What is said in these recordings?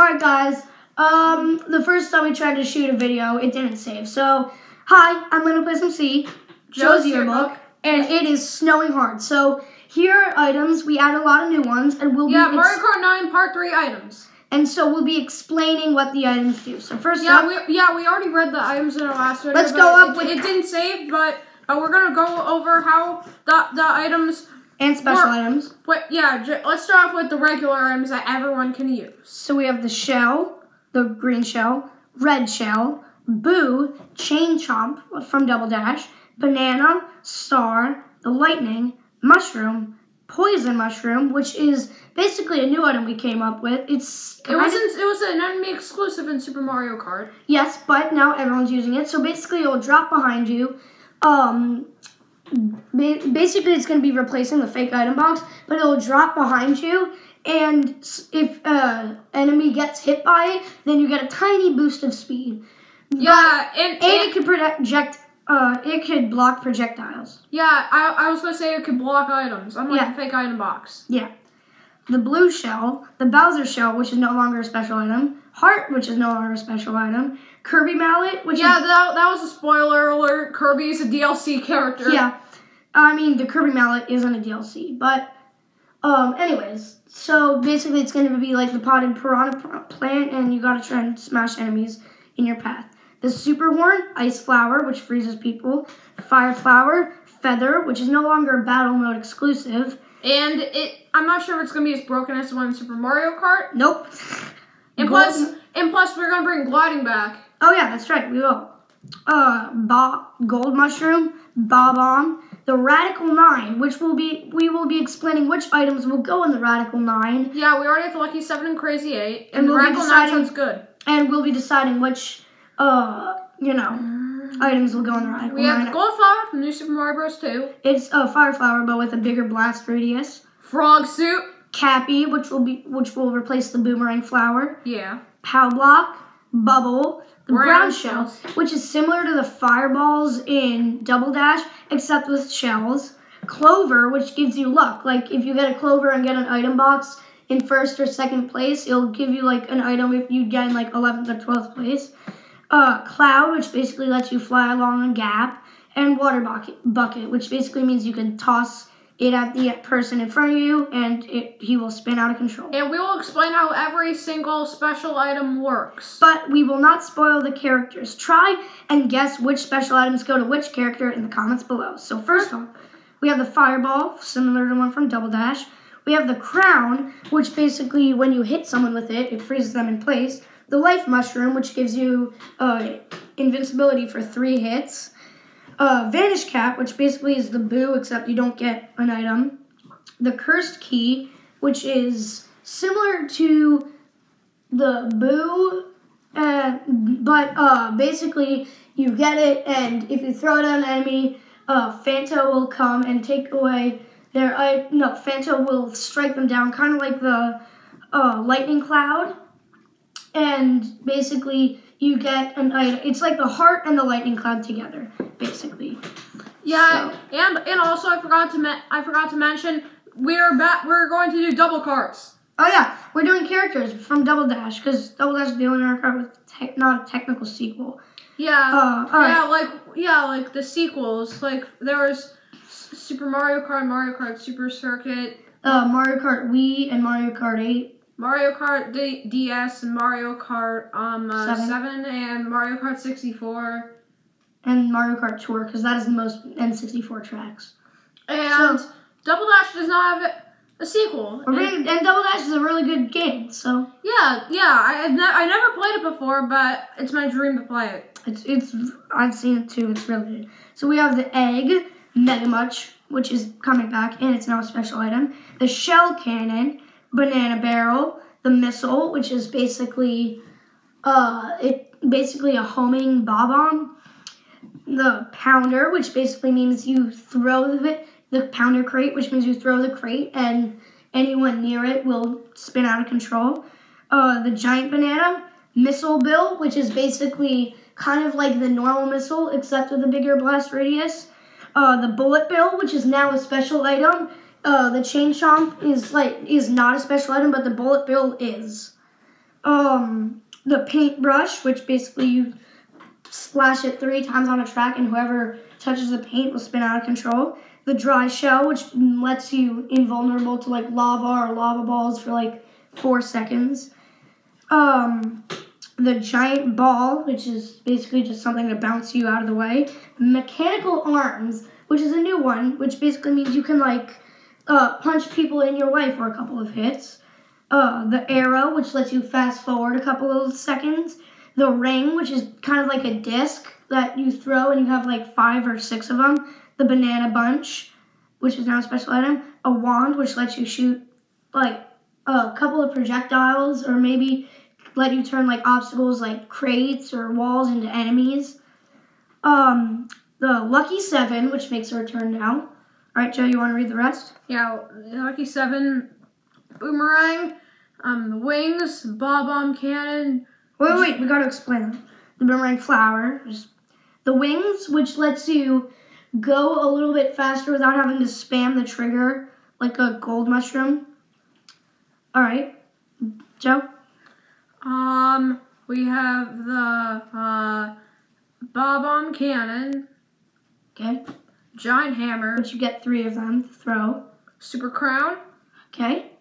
Alright guys, um, the first time we tried to shoot a video, it didn't save. So, hi, I'm gonna play some C, Joe's yearbook, and it is snowing hard. So, here are items, we add a lot of new ones, and we'll Yeah, be, Mario Kart 9 Part 3 items. and so we'll be explaining what the items do. So first Yeah, up, we yeah we already read the items in our last video. Let's go up it, with- it didn't save, but uh, we're gonna go over how the the items. And special Or- items. What? Yeah, let's start off with the regular items that everyone can use. So we have the shell, the green shell, red shell, boo, chain chomp from Double Dash, banana, star, the lightning, mushroom, poison mushroom, which is basically a new item we came up with. It's It wasn't. It was an enemy exclusive in Super Mario Kart. yes, but now everyone's using it. So basically, it'll drop behind you. Um, basically, it's going to be replacing the fake item box, but it'll drop behind you. And if uh, enemy gets hit by it, then you get a tiny boost of speed. Yeah, and, And it and could project. Uh, it could block projectiles. yeah, I, I was gonna say it could block items, unlike Yeah. the fake item box. Yeah. The blue shell, the Bowser shell, which is no longer a special item, Heart, which is no longer a special item, Kirby Mallet, which Yeah, is that, that was a spoiler alert. Kirby's a DLC character. yeah. I mean, the Kirby Mallet isn't a DLC, but um, anyways, so basically, it's going to be like the potted piranha plant, and you got to try and smash enemies in your path. The super horn, ice flower, which freezes people. Fire flower, feather, which is no longer a battle mode exclusive. And it, I'm not sure if it's gonna be as broken as the one in Super Mario Kart. Nope. And and plus, we're gonna bring gliding back. Oh yeah, that's right. We will. Uh, ba- gold mushroom, bob bomb, the radical nine, which will be we will be explaining which items will go in the radical nine, Yeah, we already have the Lucky Seven and Crazy Eight, And and, the we'll Radical Nine deciding- sounds good. and we'll be deciding which uh you know items will go in the radical We have nine. the Gold Flower from New Super Mario Bros. 2, it's a fire flower, but with a bigger blast radius. Frog Suit. Cappy, which will be which will replace the boomerang flower. Yeah. Pow block, bubble, the brown, Brown shell, shells. which is similar to the fireballs in Double Dash, except with shells. Clover, which gives you luck. Like if you get a clover and get an item box in first or second place, it'll give you like an item if you get in like 11th or 12th place. Uh, cloud, which basically lets you fly along a gap, and water bucket, bucket, which basically means you can toss it at the person in front of you, and it, he will spin out of control. And we will explain how every single special item works. But we will not spoil the characters. Try and guess which special items go to which character in the comments below. So first off, we have the fireball, similar to one from Double Dash. We have the crown, which basically when you hit someone with it, it freezes them in place. The life mushroom, which gives you uh, invincibility for three hits. Uh, vanish cap, which basically is the boo, except you don't get an item. The cursed key, which is similar to the boo uh, but uh, basically, you get it, and if you throw it at an enemy, uh, Phanto will come and take away their. I no, Phanto will strike them down, kind of like the uh, lightning cloud. And basically, you get an item. It's like the heart and the lightning cloud together, basically. yeah, and and also I forgot to me- I forgot to mention we're ba- we're going to do double carts. Oh yeah, we're doing characters from Double Dash because Double Dash is the only Mario Kart with not a technical sequel. Yeah. Uh, all right. Yeah, like yeah, like the sequels. Like there was S- Super Mario Kart, Mario Kart Super Circuit, Uh, Mario Kart Wii and Mario Kart 8. Mario Kart D- DS, and Mario Kart um uh, Seven. seven. and Mario Kart sixty four. and Mario Kart Tour because that is the most N64 tracks. And So- Double Dash does not have a sequel. And, And- and Double Dash is a really good game, so yeah, yeah. I ne- I never played it before, but it's my dream to play it. it's it's I've seen it too. It's really good. So we have the egg Mega Mush, which is coming back, and it's now a special item. The shell cannon, banana barrel, the missile, which is basically uh it basically a homing bob bomb. The pounder, which basically means you throw the the pounder crate, which means you throw the crate and anyone near it will spin out of control. Uh, the giant banana, missile bill, which is basically kind of like the normal missile except with a bigger blast radius. Uh, the bullet bill, which is now a special item. Uh, the chain chomp is like is not a special item, but the bullet bill is. um, the paintbrush, which basically you splash it three times on a track, and whoever touches the paint will spin out of control. The dry shell, which lets you invulnerable to like lava or lava balls for like four seconds. Um, the giant ball, which is basically just something to bounce you out of the way. Mechanical arms, which is a new one, which basically means you can like uh, punch people in your way for a couple of hits. Uh, the arrow, which lets you fast forward a couple of seconds. The ring, which is kind of like a disc that you throw and you have like five or six of them. The banana bunch, which is now a special item. A wand, which lets you shoot like a couple of projectiles or maybe let you turn like obstacles like crates or walls into enemies. Um, the Lucky Seven, which makes a return now. All right, Joe, you want to read the rest? Yeah, Lucky Seven, Boomerang, um, the Wings, Bob Bomb Cannon. Wait, wait, we got to explain them. The Boomerang Flower, the Wings, which lets you go a little bit faster without having to spam the trigger like a gold mushroom. All right, Joe. Um, we have the uh, Bob Bomb Cannon. Okay. Giant Hammer. Which you get three of them to throw. Super Crown. Okay.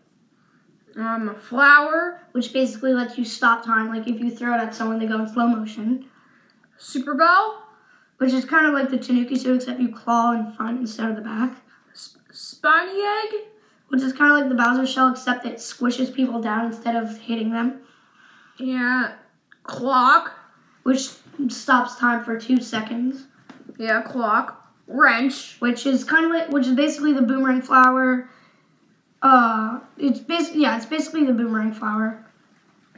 Um, Flower. Which basically lets you stop time. Like if you throw it at someone, they go in slow motion. Super Bell. Which is kind of like the Tanuki suit, except you claw in front instead of the back. Sp- spiny Egg. Which is kind of like the Bowser shell, except it squishes people down instead of hitting them. Yeah. Clock. Which stops time for two seconds. Yeah, clock. Wrench. Which is kind of like, which is basically the boomerang flower. Uh, it's basically, yeah, it's basically the boomerang flower.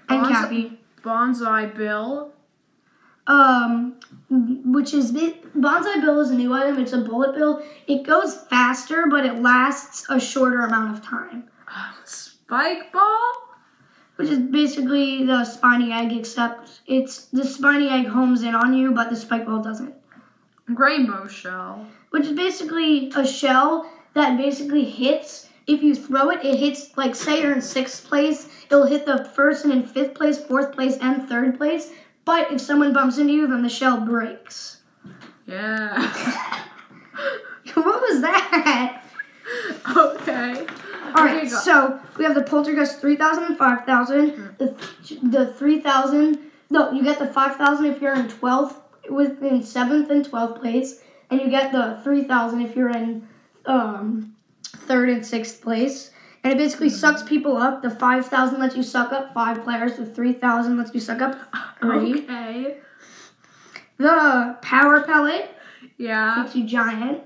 And Bonza- Cappy. Bonsai Bill. Um, which is, Bonsai Bill is a new item. It's a bullet bill. It goes faster, but it lasts a shorter amount of time. Spike Ball. Which is basically the spiny egg, except it's the spiny egg homes in on you, but the spike ball doesn't. Rainbow Shell. Which is basically a shell that basically hits. If you throw it, it hits, like, say you're in sixth place, it'll hit the first and in fifth place, fourth place, and third place. But if someone bumps into you, then the shell breaks. Yeah. what was that? okay. All right, Okay, so we have the Poltergeist 3000 and 5000. The, the 3000, no, you get the 5000 if you're in 12th, within 7th and 12th place. And you get the 3000 if you're in um, 3rd and 6th place. And it basically sucks people up. The 5000 lets you suck up 5 players. The 3000 lets you suck up 3. Okay. The Power Pellet Yeah. makes you giant.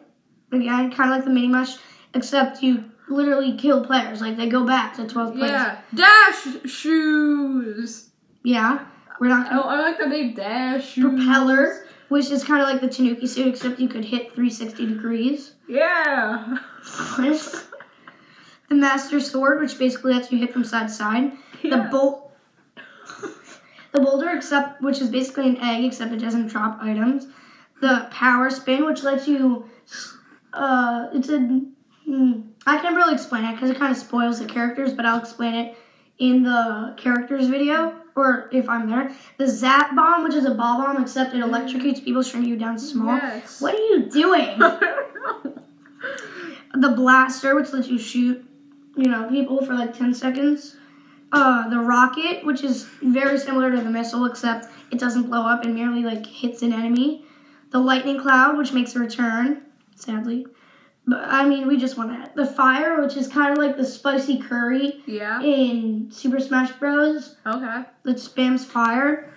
Again, kind of like the Mini Mush, except you literally kill players. Like, they go back to 12th place. Yeah. Dash shoes. Yeah, we're not Oh, I like the name Dash propeller, which is kind of like the Tanuki suit, except you could hit 360 degrees. Yeah. the Master Sword, which basically lets you hit from side to side. Yeah. The bolt, the boulder, except which is basically an egg, except it doesn't drop items. The Power Spin, which lets you, uh, it's a, hmm, I can't really explain it because it kind of spoils the characters, but I'll explain it in the characters video or if I'm there. The Zap Bomb, which is a ball bomb, except it electrocutes people, shrinking you down small. Yes. What are you doing? the blaster, which lets you shoot, you know, people for like 10 seconds. Uh, the rocket, which is very similar to the missile, except it doesn't blow up and merely like hits an enemy. The lightning cloud, which makes a return, sadly. But I mean, we just want that. The fire, which is kind of like the spicy curry yeah. in Super Smash Bros. Okay. that spams fire.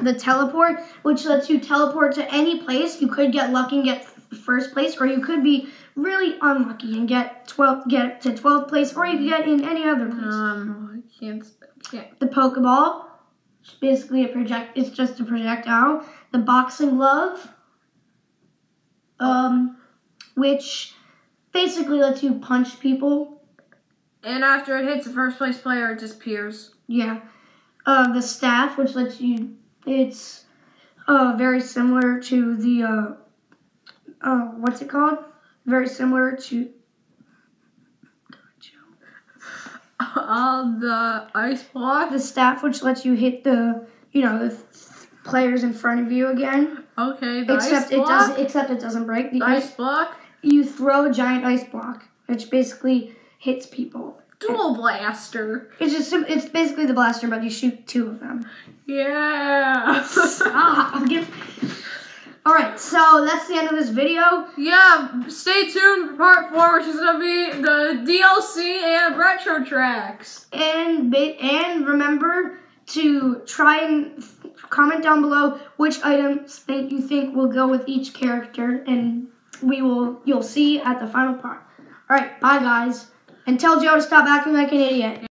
The teleport, which lets you teleport to any place. You could get lucky and get first place, or you could be really unlucky and get 12 get to 12th place, or you could get in any other place. Um, I can't. Can't. the Pokeball, which is basically a project. It's just a projectile. The boxing glove, um, which basically lets you punch people. And after it hits the first place player, it disappears. Yeah. Uh, the staff, which lets you, it's uh, very similar to the, uh, uh, what's it called? Very similar to. Uh, the ice block. The staff, which lets you hit the, you know, the th- players in front of you again. Okay, the except it block. does. Except it doesn't break. The The ice. ice block. You throw a giant ice block, which basically hits people. Dual blaster. It's just. It's basically the blaster, but you shoot two of them. Yeah. Stop. All right, so that's the end of this video. yeah. Stay tuned for part four, which is gonna be the DLC and retro tracks. And and remember to try and comment down below which items think you think will go with each character, and we will you'll see at the final part. All right, bye guys, and tell Joe to stop acting like an idiot.